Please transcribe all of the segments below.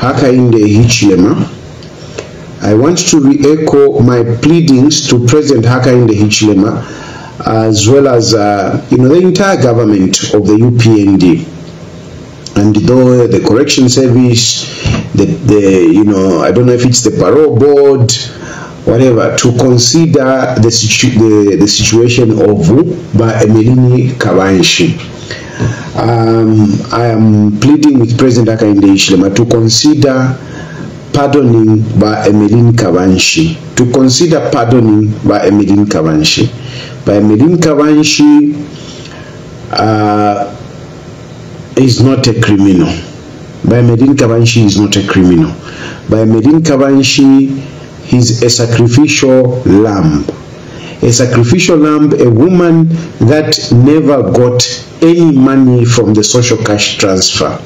Hakainde Hichilema. I want to re-echo my pleadings to President Hakainde Hichilema as well as uh, you know the entire government of the UPND and though the correction service the, the you know I don't know if it's the parole board whatever to consider the, situ the, the situation of Ba Emelini Kabanshi um, I am pleading with President Hakainde Hichilema to consider pardoning by Emeline Kabanshi to consider pardoning by Emeline Kabanshi. By Emeline Kabanshi uh, is not a criminal. By Emeline Kabanshi is not a criminal. By Emeline Kabanshi he's a sacrificial lamb. A sacrificial lamb a woman that never got any money from the social cash transfer.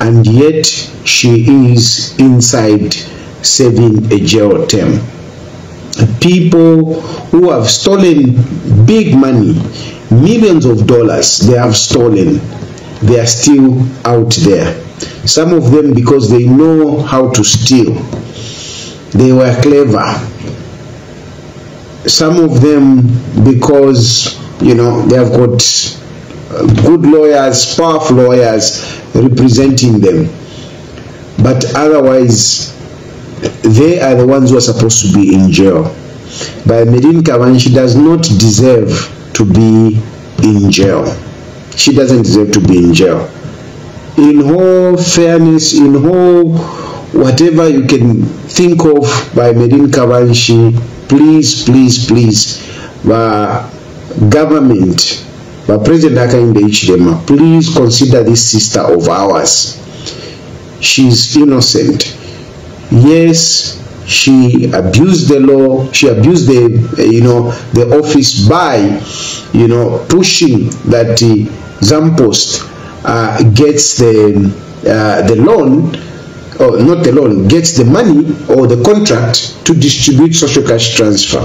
And yet she is inside serving a jail term. People who have stolen big money millions of dollars they have stolen. They are still out there. Some of them because they know how to steal they were clever. Some of them because you know they have got good lawyers, powerful lawyers representing them. But otherwise, they are the ones who are supposed to be in jail. But Medine Kavan, she does not deserve to be in jail. She doesn't deserve to be in jail. In whole fairness, in whole whatever you can think of by Emerine Kabanshi, please, please, please, the government but President Hakainde Hichilema, please consider this sister of ours. She's innocent. Yes, she abused the law. She abused the, you know, the office by, you know, pushing that the Zampost uh, gets the uh, the loan, or not the loan, gets the money or the contract to distribute social cash transfer.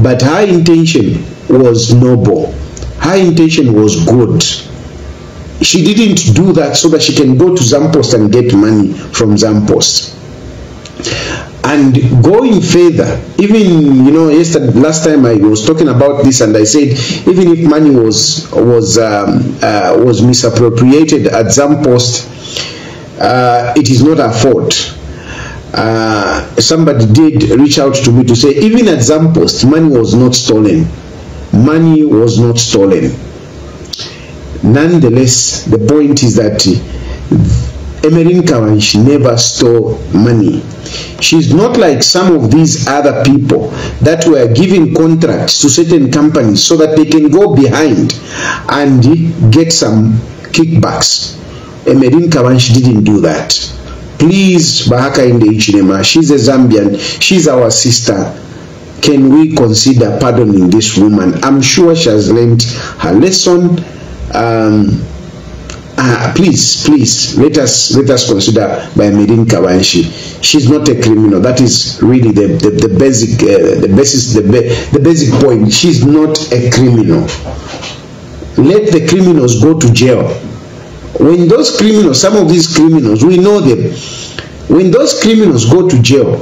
But her intention was noble her intention was good. She didn't do that so that she can go to Zampost and get money from Zampost. And going further, even you know, yesterday last time I was talking about this, and I said even if money was was um, uh, was misappropriated at Zampost, uh, it is not her fault. Uh, somebody did reach out to me to say even at Zampost, money was not stolen money was not stolen. Nonetheless, the point is that uh, Emerine Kabanshi never stole money. She's not like some of these other people that were giving contracts to certain companies so that they can go behind and get some kickbacks. Emerine Kabanshi didn't do that. Please, Bahakainde Hichilema, she's a Zambian, she's our sister can we consider pardoning this woman? I'm sure she has learned her lesson. Um, uh, please, please let us let us consider by Emerine Kabanshi. She's not a criminal. That is really the the, the basic uh, the basis the the basic point. She's not a criminal. Let the criminals go to jail. When those criminals, some of these criminals, we know them. When those criminals go to jail,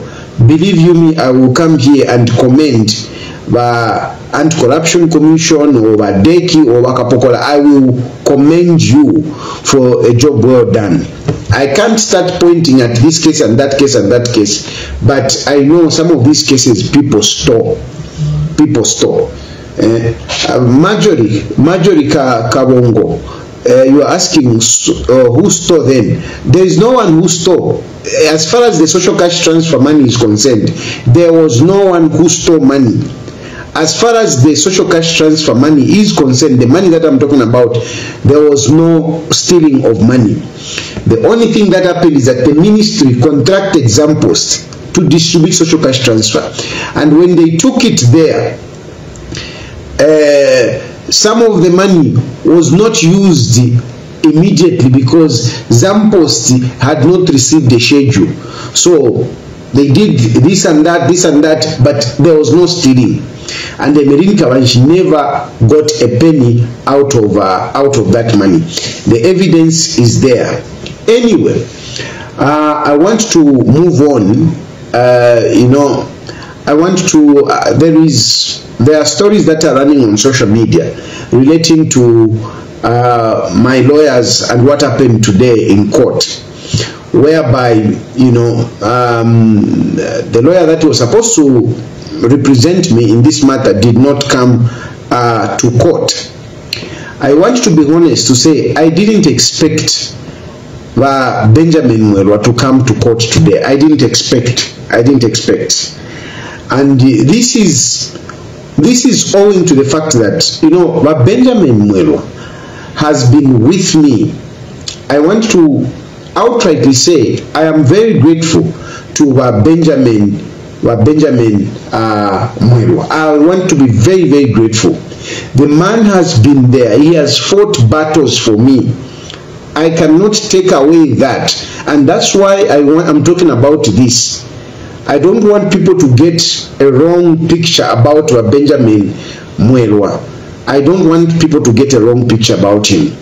believe you me i will come here and comment ba anti-corruption commission or ba deki or Wakapokola. i will commend you for a job well done. I can't start pointing at this case and that case and that case but i know some of these cases people store people store eh, uh, Marjorie Ka, Kabongo, uh, you are asking uh, who stole them. There is no one who stole. As far as the social cash transfer money is concerned, there was no one who stole money. As far as the social cash transfer money is concerned, the money that I'm talking about, there was no stealing of money. The only thing that happened is that the ministry contracted Zampost to distribute social cash transfer. And when they took it there, uh, some of the money was not used immediately because Zampost had not received the schedule. So they did this and that, this and that, but there was no stealing. And the Emerine Kabanshi never got a penny out of uh, out of that money. The evidence is there. Anyway, uh, I want to move on. Uh, you know, I want to. Uh, there is there are stories that are running on social media relating to uh, my lawyers and what happened today in court whereby you know um, the lawyer that was supposed to represent me in this matter did not come uh, to court i want to be honest to say i didn't expect uh, benjamin Mwelwa to come to court today i didn't expect i didn't expect and this is this is owing to the fact that you know benjamin Mwelwa has been with me. I want to outrightly say i am very grateful to benjamin benjamin uh, Mwelwa. i want to be very very grateful. The man has been there. He has fought battles for me. I cannot take away that. And that's why i want i'm talking about this I don't want people to get a wrong picture about Benjamin Mwelwa. I don't want people to get a wrong picture about him.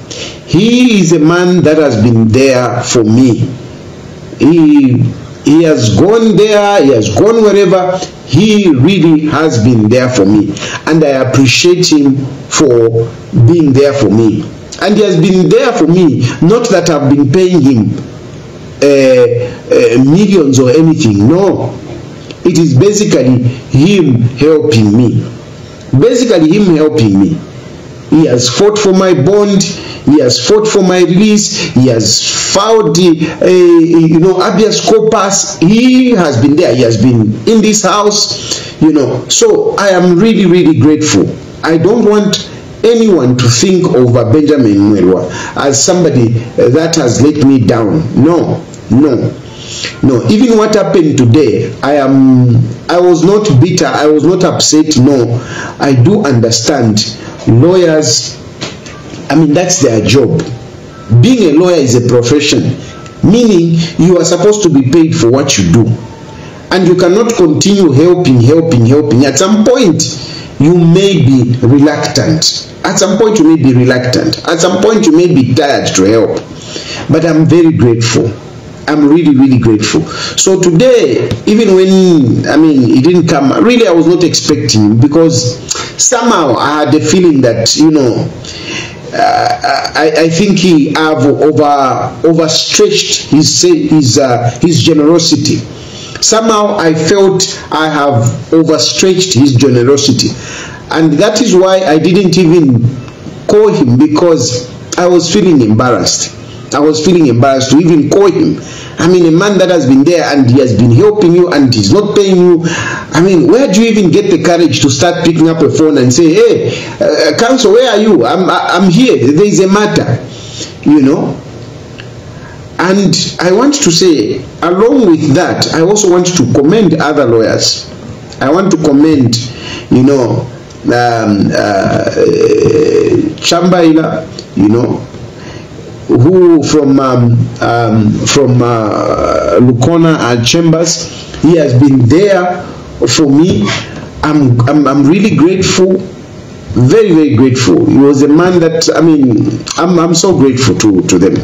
He is a man that has been there for me. He, he has gone there, he has gone wherever. He really has been there for me. And I appreciate him for being there for me. And he has been there for me, not that I've been paying him uh, millions or anything. No, it is basically him helping me. Basically, him helping me. He has fought for my bond. He has fought for my release. He has filed uh, you know, habeas corpus. He has been there. He has been in this house, you know. So I am really, really grateful. I don't want anyone to think of Benjamin Mwelwa as somebody that has let me down. No, no. No, even what happened today, I am I was not bitter, I was not upset. No, I do understand lawyers I mean that's their job. Being a lawyer is a profession, meaning you are supposed to be paid for what you do. And you cannot continue helping, helping, helping. At some point, you may be reluctant. At some point, you may be reluctant. At some point, you may be tired to help. But I'm very grateful. I'm really, really grateful. So today, even when, I mean, he didn't come, really I was not expecting because somehow I had the feeling that, you know, uh, I, I think he have over overstretched his his uh, his generosity. Somehow I felt I have overstretched his generosity, and that is why I didn't even call him because I was feeling embarrassed. I was feeling embarrassed to even call him. I mean, a man that has been there and he has been helping you and he's not paying you. I mean, where do you even get the courage to start picking up a phone and say, hey, uh, counsel, where are you? I'm, I'm here. There is a matter, you know. And I want to say, along with that, I also want to commend other lawyers. I want to commend, you know, um, uh, Chambaila, you know, who from um, um, from uh, Lukona and Chambers. He has been there for me. I'm, I'm, I'm really grateful, very, very grateful. He was a man that, I mean, I'm, I'm so grateful to, to them.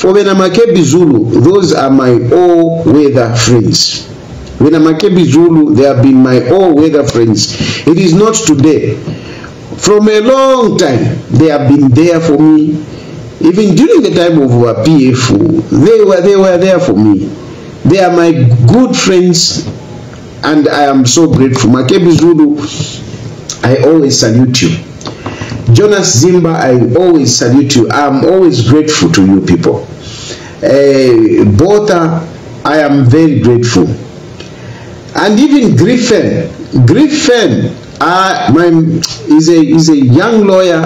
For Benamakebi Zulu, those are my all-weather friends. Makebi Zulu, they have been my all-weather friends. It is not today. From a long time, they have been there for me. Even during the time of our PF, they were, they were there for me. They are my good friends and I am so grateful. Makebi Zulu, I always salute you. Jonas Zimba, I always salute you. I'm always grateful to you people. Uh, Botha, I am very grateful. And even Griffin, Griffin, uh, my, is, a, is a young lawyer,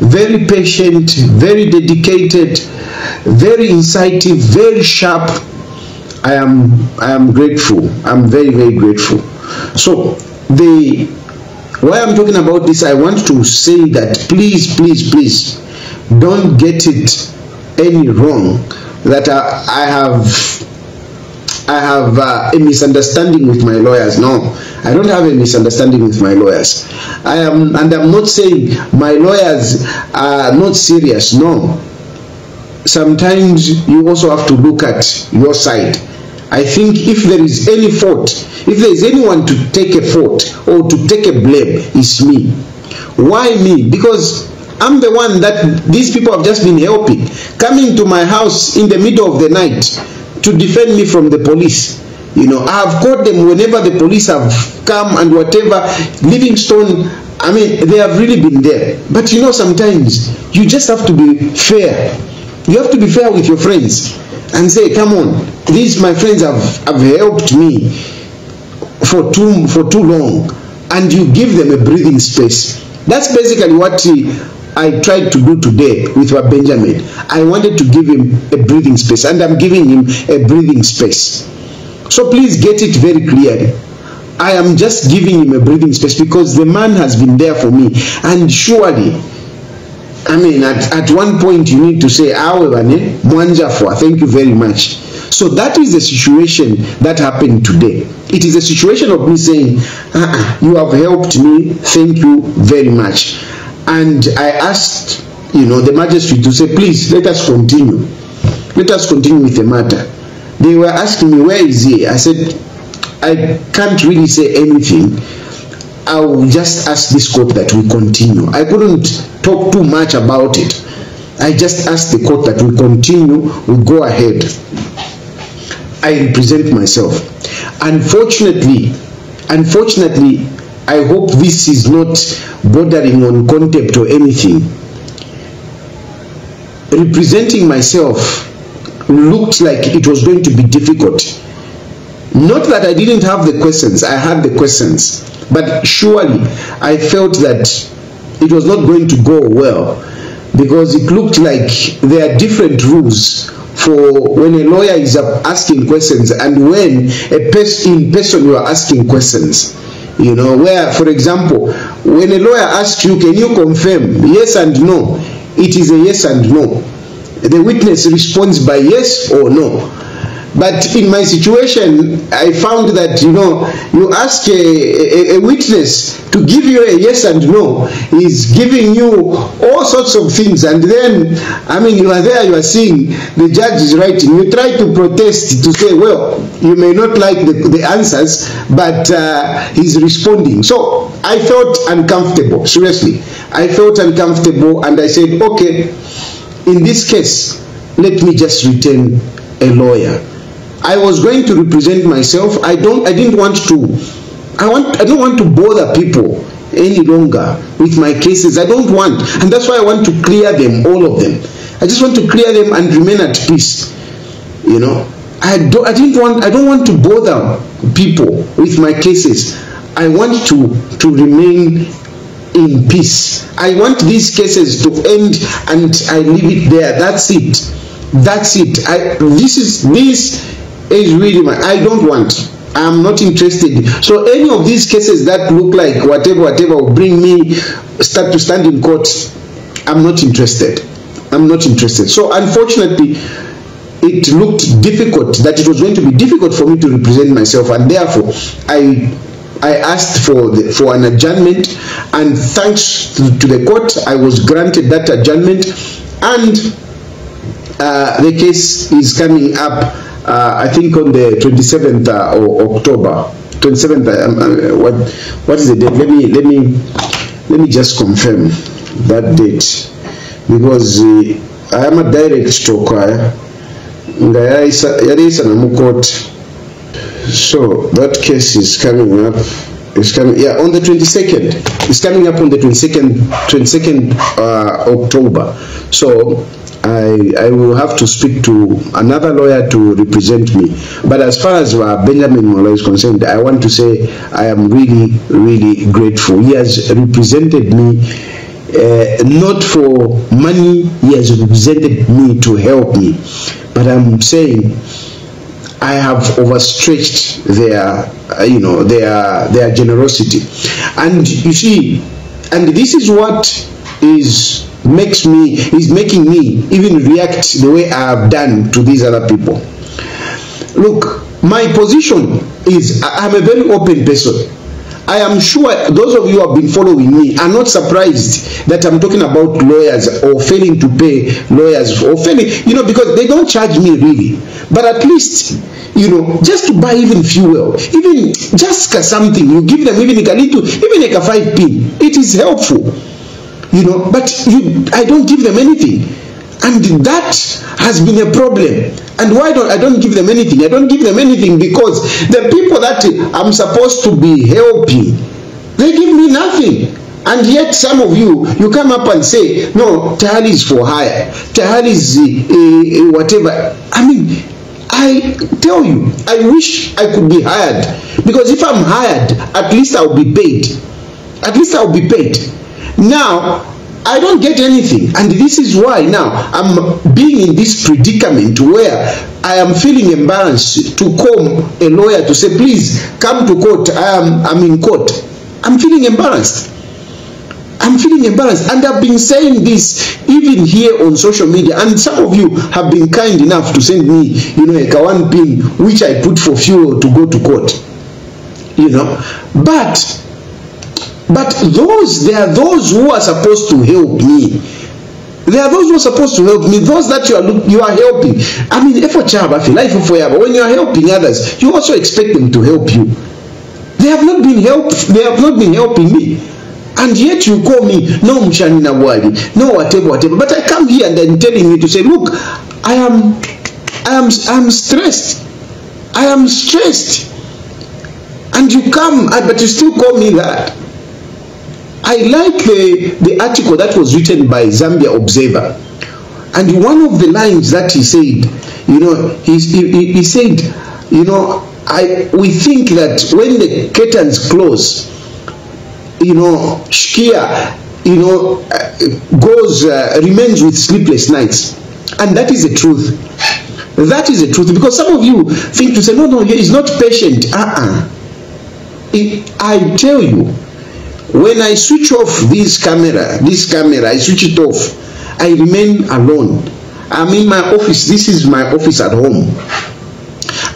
very patient, very dedicated, very incisive, very sharp. I am, I am grateful. I'm very, very grateful. So, the why I'm talking about this, I want to say that please, please, please, don't get it any wrong that I, I have I have uh, a misunderstanding with my lawyers. No, I don't have a misunderstanding with my lawyers. I am, and I'm not saying my lawyers are not serious. No. Sometimes you also have to look at your side. I think if there is any fault, if there is anyone to take a fault or to take a blame, it's me. Why me? Because I'm the one that these people have just been helping, coming to my house in the middle of the night to defend me from the police. You know, I have caught them whenever the police have come and whatever. Livingstone, I mean, they have really been there. But you know, sometimes you just have to be fair. You have to be fair with your friends and say, come on, these my friends have, have helped me for too for too long, and you give them a breathing space. That's basically what I tried to do today with Benjamin. I wanted to give him a breathing space, and I'm giving him a breathing space. So please get it very clearly. I am just giving him a breathing space because the man has been there for me, and surely. I mean, at, at one point you need to say, ah, however, Mwanjafwa, thank you very much. So that is the situation that happened today. It is a situation of me saying, uh-uh, you have helped me, thank you very much. And I asked, you know, the magistrate to say, please, let us continue. Let us continue with the matter. They were asking me, where is he? I said, I can't really say anything. I will just ask this court that we continue. I couldn't talk too much about it. I just asked the court that we continue, we go ahead. I represent myself. Unfortunately, unfortunately, I hope this is not bordering on contempt or anything. Representing myself looked like it was going to be difficult. Not that I didn't have the questions, I had the questions. But surely I felt that it was not going to go well because it looked like there are different rules for when a lawyer is asking questions and when a person in person you are asking questions. You know where for example when a lawyer asks you can you confirm yes and no? It is a yes and no. The witness responds by yes or no but in my situation, I found that, you know, you ask a, a, a, witness to give you a yes and no, he's giving you all sorts of things. And then, I mean, you are there, you are seeing the judge is writing. You try to protest to say, well, you may not like the, the answers, but uh, he's responding. So I felt uncomfortable, seriously. I felt uncomfortable and I said, okay, in this case, let me just retain a lawyer. I was going to represent myself. I don't I didn't want to I want I don't want to bother people any longer with my cases. I don't want and that's why I want to clear them, all of them. I just want to clear them and remain at peace. You know. I don't I didn't want I don't want to bother people with my cases. I want to to remain in peace. I want these cases to end and I leave it there. That's it. That's it. I this is this is really my I don't want. I'm not interested. So any of these cases that look like whatever, whatever will bring me start to stand in court, I'm not interested. I'm not interested. So unfortunately, it looked difficult that it was going to be difficult for me to represent myself, and therefore I I asked for the, for an adjournment, and thanks to, to the court, I was granted that adjournment, and uh, the case is coming up I think on the 27th uh, of October. 27th. Uh, um, uh, what what is the date? Let me let me let me just confirm that date because uh, I am a direct talker. court so that case is coming up is coming yeah on the 22nd it's coming up on the 22nd 22nd uh, october so I, I will have to speak to another lawyer to represent me. But as far as uh, Benjamin Molo is concerned, I want to say I am really, really grateful. He has represented me uh, not for money, he has represented me to help me. But I'm saying I have overstretched their, uh, you know, their their generosity, and you see, and this is what is makes me is making me even react the way I have done to these other people. Look, my position is I'm a very open person. I am sure those of you who have been following me are not surprised that I'm talking about lawyers or failing to pay lawyers or failing, you know, because they don't charge me really. But at least, you know, just to buy even fuel, even just something, you give them even a little, even like a five pin, it is helpful you know but you i don't give them anything. And that has been a problem. And why don't i don't give them anything? I don't give them anything because the people that i'm supposed to be helping they give me nothing. And yet some of you you come up and say no tahali is for hire. Tahali is uh, uh, whatever. I mean I tell you, I wish I could be hired. Because if I'm hired, at least I'll be paid. At least I'll be paid. Now, I don't get anything, and this is why now I'm being in this predicament where I am feeling embarrassed to call a lawyer to say, please come to court. I am I'm in court. I'm feeling embarrassed. I'm feeling embarrassed, and I've been saying this even here on social media. And some of you have been kind enough to send me, you know, a Kawan pin which I put for fuel to go to court. You know, but but those there are those who are supposed to help me. There are those who are supposed to help me those that you are you are helping. I mean effort chaba life for but when you are helping others you also expect them to help you. They have not been help they have not been helping me. And yet you call me no mshani na bwali no whatever whatever. But i come here and i'm telling you to say look i am i am i am stressed. I am stressed. And you come uh, but you still call me that I like the, the article that was written by Zambia Observer. And one of the lines that he said, you know, he, he, he said, you know, I, we think that when the curtains close, you know, Shkia, you know, uh, goes, uh, remains with sleepless nights. And that is the truth. That is the truth. Because some of you think to say, no, no, he's not patient. Uh-uh. I tell you, when I switch off this camera, this camera, I switch it off, I remain alone. I'm in my office. This is my office at home.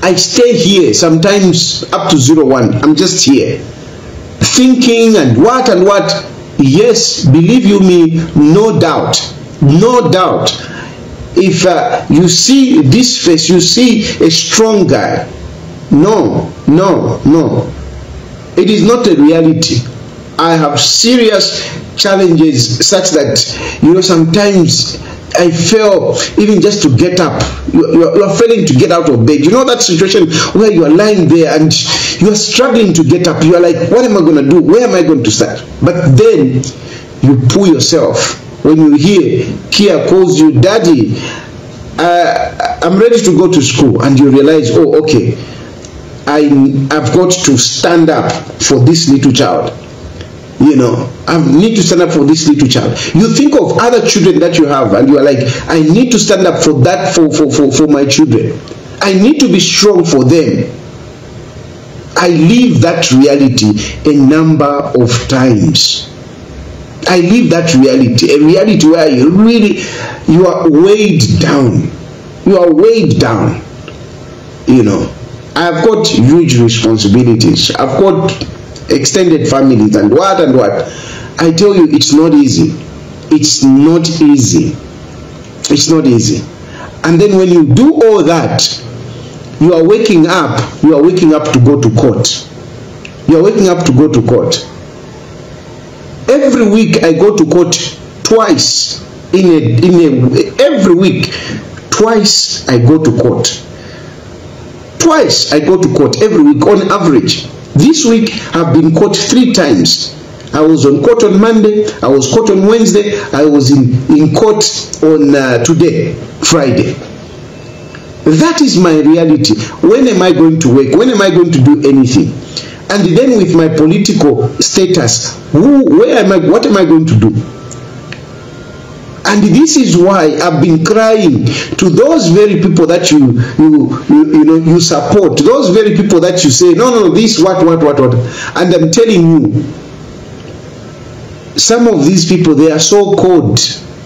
I stay here sometimes up to zero one. I'm just here thinking and what and what. Yes, believe you me, no doubt, no doubt. If uh, you see this face, you see a strong guy. No, no, no. It is not a reality. I have serious challenges such that you know sometimes I feel even just to get up, you, you, you are failing to get out of bed. You know that situation where you are lying there and you are struggling to get up. You are like, what am I going to do? Where am I going to start? But then you pull yourself when you hear Kia calls you, Daddy, uh, I'm ready to go to school, and you realize, oh, okay, I, I've got to stand up for this little child you know i need to stand up for this little child. You think of other children that you have and you are like i need to stand up for that for for for, for my children. I need to be strong for them. I live that reality a number of times. I live that reality a reality where you really you are weighed down. You are weighed down. You know i've got huge responsibilities. I've got extended families and what and what. I tell you it's not easy. It's not easy. It's not easy. And then when you do all that you are waking up you are waking up to go to court. You are waking up to go to court. Every week i go to court twice. In a in a every week twice i go to court. Twice i go to court every week on average this week i've been caught three times. I was on court on monday i was caught on wednesday i was in in court on uh, today friday. That is my reality. When am i going to work? When am i going to do anything? And then with my political status who where am i what am i going to do and this is why i've been crying to those very people that you you you, you know you support those very people that you say no no this what what what what? And i'm telling you some of these people they are so cold.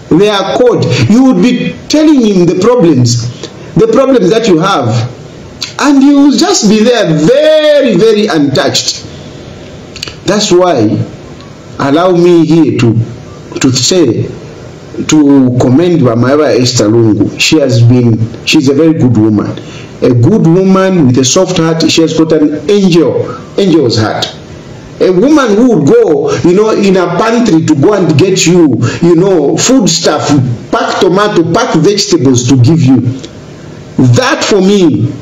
They are cold. You would be telling him the problems the problems that you have. And you will just be there very very untouched. That's why allow me here to to say to commend Mama Esther Lungu she has been she's a very good woman. A good woman with a soft heart. She has got an angel angel's heart. A woman who would go you know in a pantry to go and get you you know food stuff pack tomato pack vegetables to give you. That for me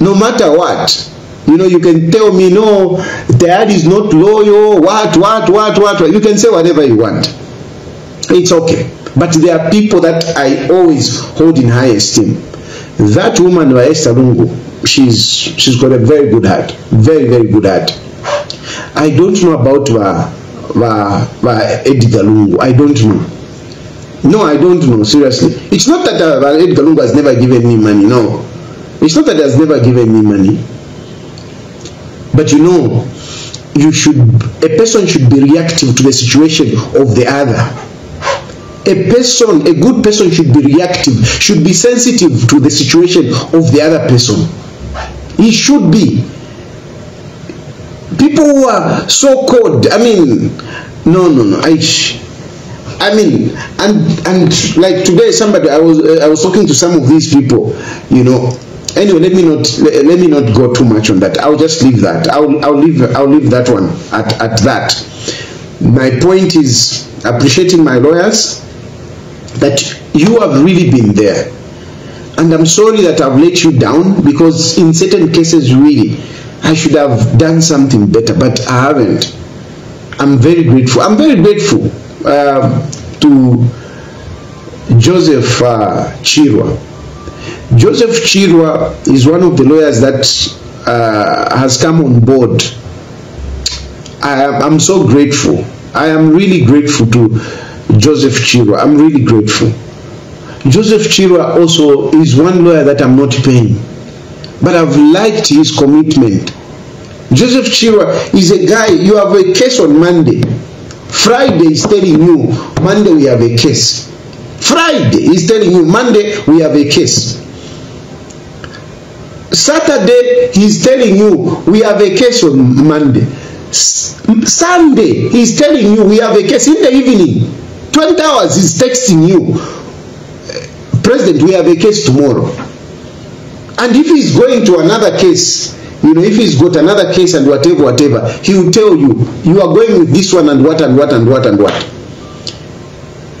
no matter what you know you can tell me no dad is not loyal what, what what what what. You can say whatever you want. It's okay but there are people that i always hold in high esteem. That woman Esther Lungu she's she's got a very good heart. Very very good heart. I don't know about va va Edgar Lungu. I don't know. No i don't know seriously. It's not that uh, Edgar Lungu has never given me money no. It's not that he has never given me money. But you know you should a person should be reactive to the situation of the other a person a good person should be reactive should be sensitive to the situation of the other person. He should be. People who are so cold i mean no no no i i mean and and like today somebody i was uh, i was talking to some of these people you know. Anyway let me not let, let me not go too much on that. I'll just leave that. I'll i'll leave i'll leave that one at at that. My point is appreciating my lawyers that you have really been there. And i'm sorry that i've let you down because in certain cases really i should have done something better but i haven't. I'm very grateful. I'm very grateful uh, to joseph uh, chirwa. Joseph chirwa is one of the lawyers that uh, has come on board. I am, i'm so grateful. I am really grateful to Joseph Chirwa. I'm really grateful. Joseph Chirwa also is one lawyer that I'm not paying, but I've liked his commitment. Joseph Chirwa is a guy, you have a case on Monday. Friday is telling you, Monday we have a case. Friday is telling you, Monday we have a case. Saturday he's telling you, we have a case on Monday. Sunday he's telling you, we have a case in the evening. 20 hours he's texting you. President we have a case tomorrow. And if he's going to another case you know if he's got another case and whatever whatever he will tell you you are going with this one and what and what and what and what.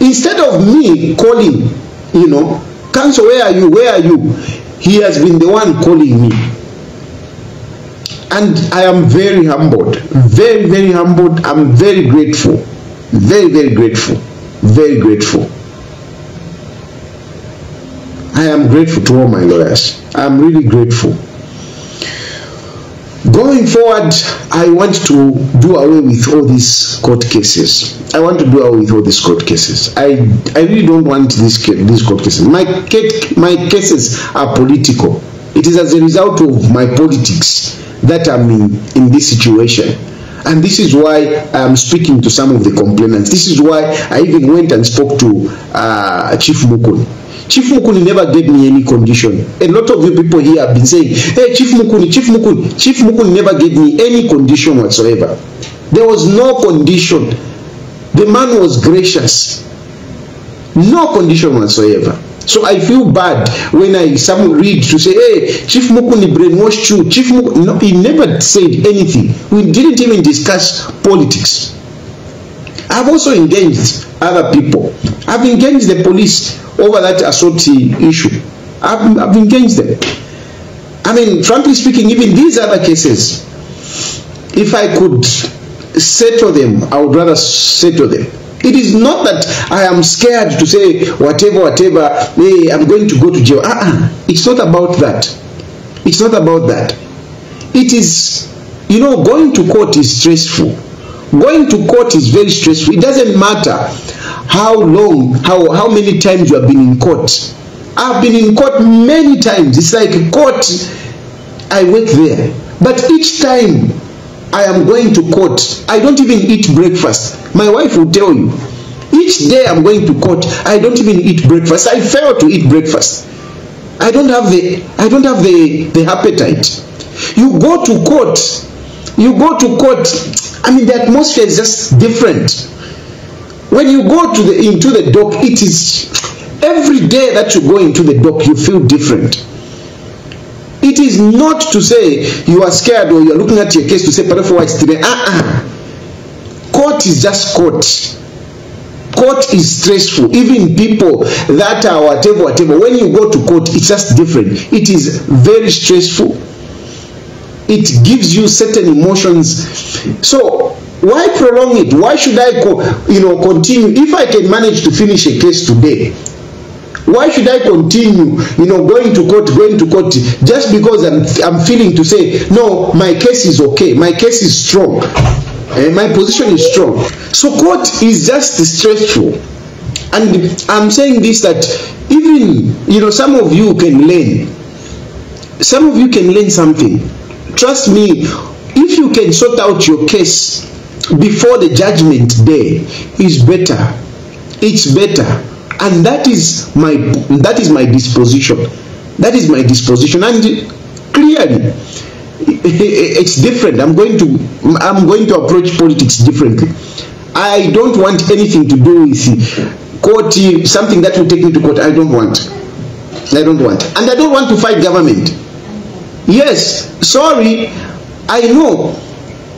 Instead of me calling you know counsel where are you? Where are you? He has been the one calling me. And i am very humbled. Very very humbled. I'm very grateful. Very very grateful very grateful. I am grateful to all my lawyers. I am really grateful. Going forward, I want to do away with all these court cases. I want to do away with all these court cases. I, I really don't want these, these court cases. My, my cases are political. It is as a result of my politics that I'm in, in this situation. And this is why I'm speaking to some of the complainants. This is why I even went and spoke to uh, Chief Mukun. Chief Mukuni never gave me any condition. A lot of you people here have been saying, hey, Chief Mukuni, Chief Mukuni. Chief Mukuni never gave me any condition whatsoever. There was no condition. The man was gracious. No condition whatsoever. So I feel bad when I some read to say, hey, Chief Mukuni brainwashed you. Chief Mukuni, no, he never said anything. We didn't even discuss politics. I've also engaged other people. I've engaged the police over that assault issue. I've, I've engaged them. I mean, frankly speaking, even these other cases, if I could settle them, I would rather settle them. It is not that I am scared to say whatever, whatever, hey, I'm going to go to jail. Uh-uh. It's not about that. It's not about that. It is, you know, going to court is stressful. Going to court is very stressful. It doesn't matter how long, how, how many times you have been in court. I've been in court many times. It's like court, I work there. But each time I am going to court, I don't even eat breakfast. My wife will tell you. Each day I'm going to court, I don't even eat breakfast. I fail to eat breakfast. I don't have the I don't have the, the appetite. You go to court, you go to court, I mean the atmosphere is just different. When you go to the into the dock, it is every day that you go into the dock, you feel different. It is not to say you are scared or you are looking at your case to say white today. Uh-uh. Court is just court. Court is stressful. Even people that are whatever, whatever. When you go to court, it's just different. It is very stressful. It gives you certain emotions. So why prolong it? Why should I, you know, continue? If I can manage to finish a case today, why should I continue, you know, going to court, going to court, just because I'm, I'm feeling to say, no, my case is okay, my case is strong, and my position is strong. So court is just stressful. And I'm saying this that even, you know, some of you can learn. Some of you can learn something. Trust me, if you can sort out your case before the judgment day, is better. It's better and that is my that is my disposition. That is my disposition. And clearly it's different. I'm going to i'm going to approach politics differently. I don't want anything to do with court something that will take me to court. I don't want. I don't want. And i don't want to fight government. Yes sorry. I know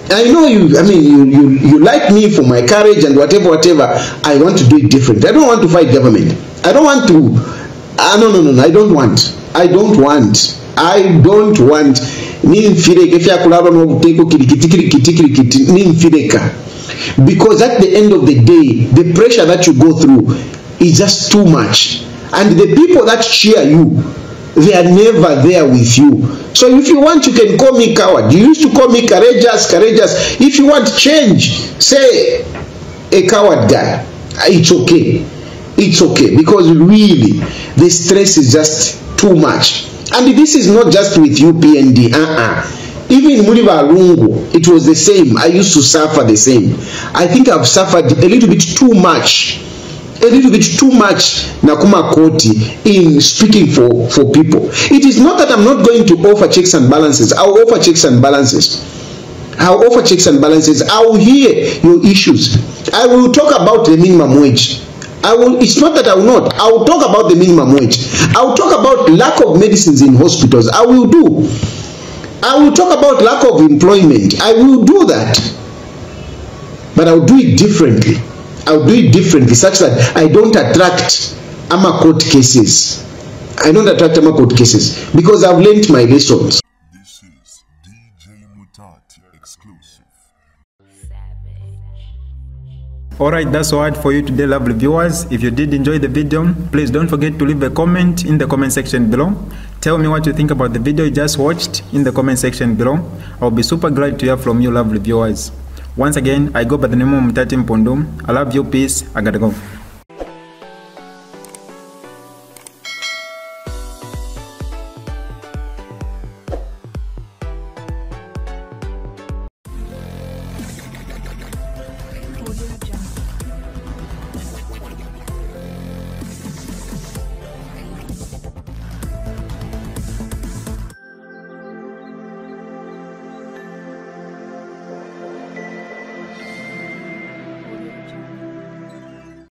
I know you, I mean, you, you, you like me for my courage and whatever, whatever. I want to do it different. I don't want to fight government. I don't want to. uh, no, no, no, no. I don't want. I don't want. I don't want. because at the end of the day the pressure that you go through is just too much and the people that cheer you they are never there with you. So if you want, you can call me coward. You used to call me courageous, courageous. If you want change, say a coward guy. It's okay. It's okay because really the stress is just too much. And this is not just with you, PND. Uh-uh. Even Muliba Lungu, it was the same. I used to suffer the same. I think I've suffered a little bit too much a little bit too much nakuma koti in speaking for for people it is not that i'm not going to offer checks and balances i'll offer checks and balances i'll offer checks and balances i'll hear your issues i will talk about the minimum wage I will, it's not that I will not. I will talk about the minimum wage. I will talk about lack of medicines in hospitals. I will do. I will talk about lack of employment. I will do that. But I will do it differently. I'll do it differently such that I don't attract AMA court cases. I don't attract AMA court cases because I've learned my lessons. This is DJ Mutati exclusive. Alright, that's all for you today, lovely viewers. If you did enjoy the video, please don't forget to leave a comment in the comment section below. Tell me what you think about the video you just watched in the comment section below. I'll be super glad to hear from you, lovely viewers. Once again, I go by the name of Mtati Mpundu. I love you, peace, I gotta go.